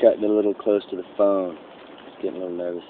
cutting a little close to the phone. Just getting a little nervous.